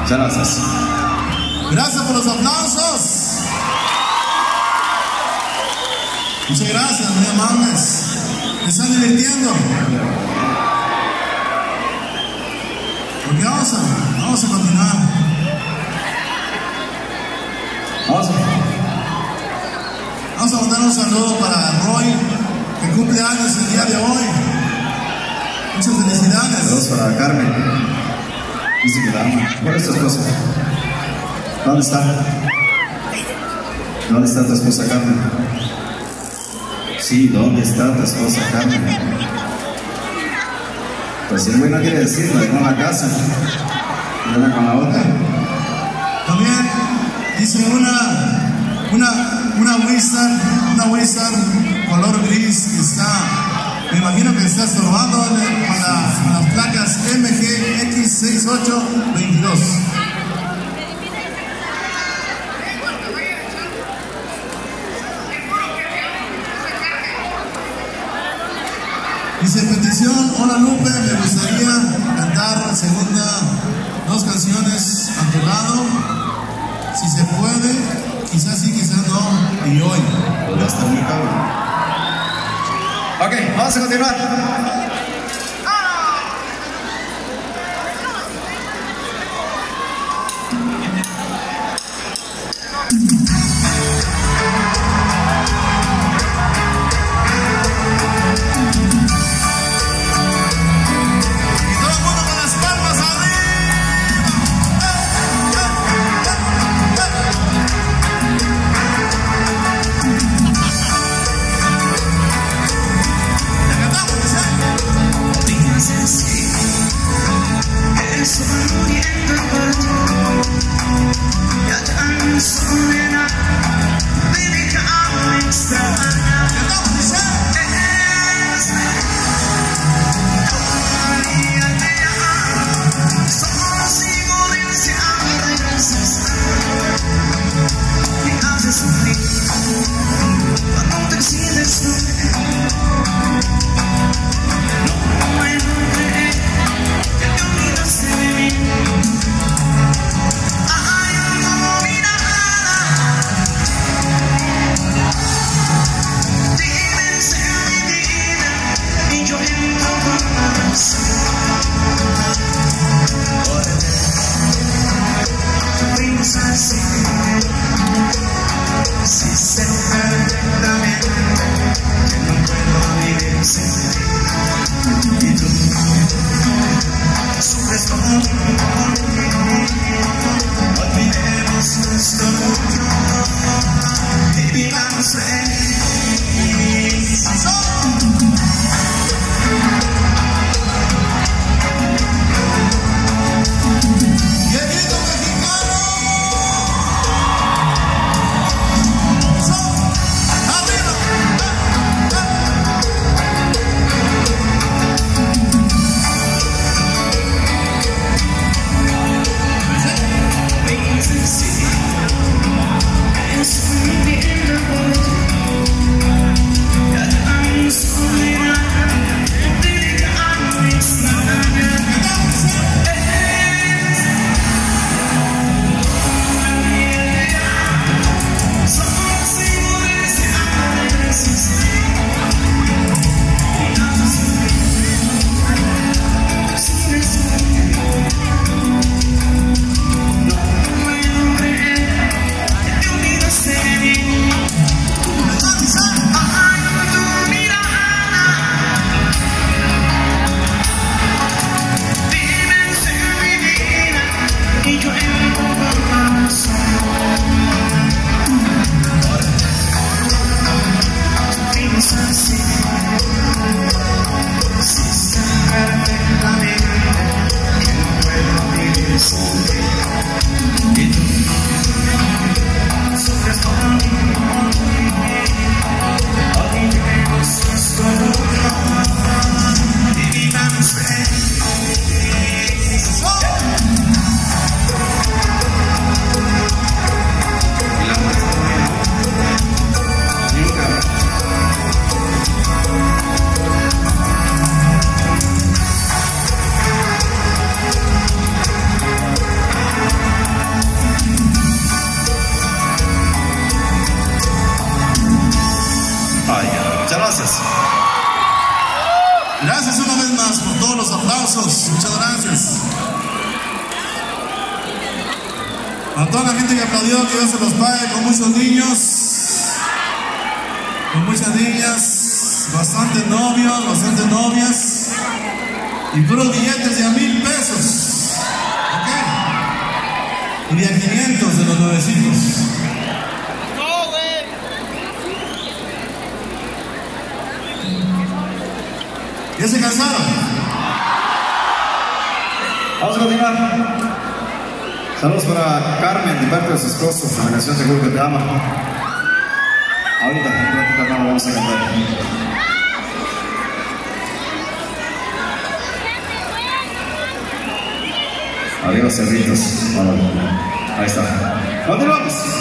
Muchas gracias. Gracias por los aplausos. Muchas gracias, muy amables. ¿Me están divirtiendo? Porque vamos a, vamos a continuar. Vamos. Vamos a mandar un saludo para Roy, que cumple años el día de hoy. Muchas felicidades. Saludos para Carmen. Dice que la ama. ¿Cuál es tu esposa? ¿Dónde está? ¿Dónde está tu esposa Carmen? Sí, ¿dónde está tu esposa Carmen? Pues el güey no quiere decirlo, en la casa. Y anda con la otra. También dice una, una, una Wizard, una Wizard color gris que está, me imagino que está estorbando con, la- las placas MGX6822. Dice petición, hola Lupe, me gustaría cantar segunda, dos canciones a tu lado, si se puede, quizás sí, quizás no, y hoy. Podría estar muy cabrón. Ok, vamos a continuar. Y Y de a 500 de los nuevecitos. ¿Ya se cansaron? Vamos a continuar. Saludos para Carmen, de parte de su esposo, la canción Seguro que te ama. Ahorita, no vamos a cantar. Arriba cerritos. Ahí está. Continuamos.